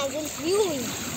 imagine viewing.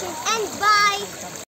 watching and bye!